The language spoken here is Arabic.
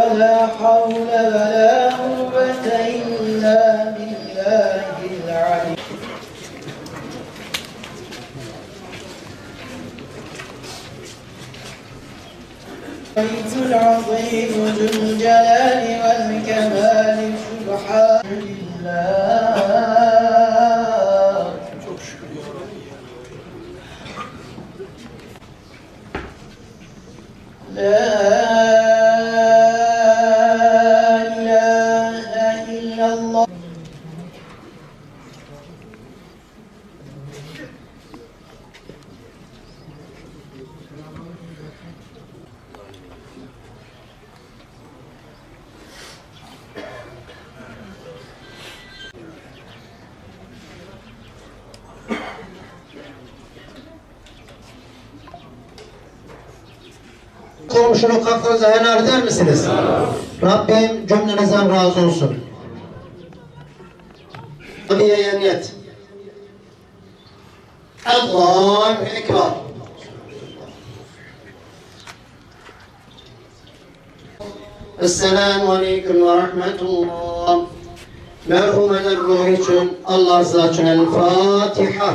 ولا حول ولا قوة إلا بالله العلي. البيت العظيم ذو الجلال والكمال سبحان الله. لا Komşunun kafanıza henar eder misiniz? Rabbim cümlenizden razı olsun. Tabiye niyet. Allahu Ekber. Esselamu Aleyküm ve Rahmetullah. Merhumeler ruhu için Allah rızası için El Fatiha.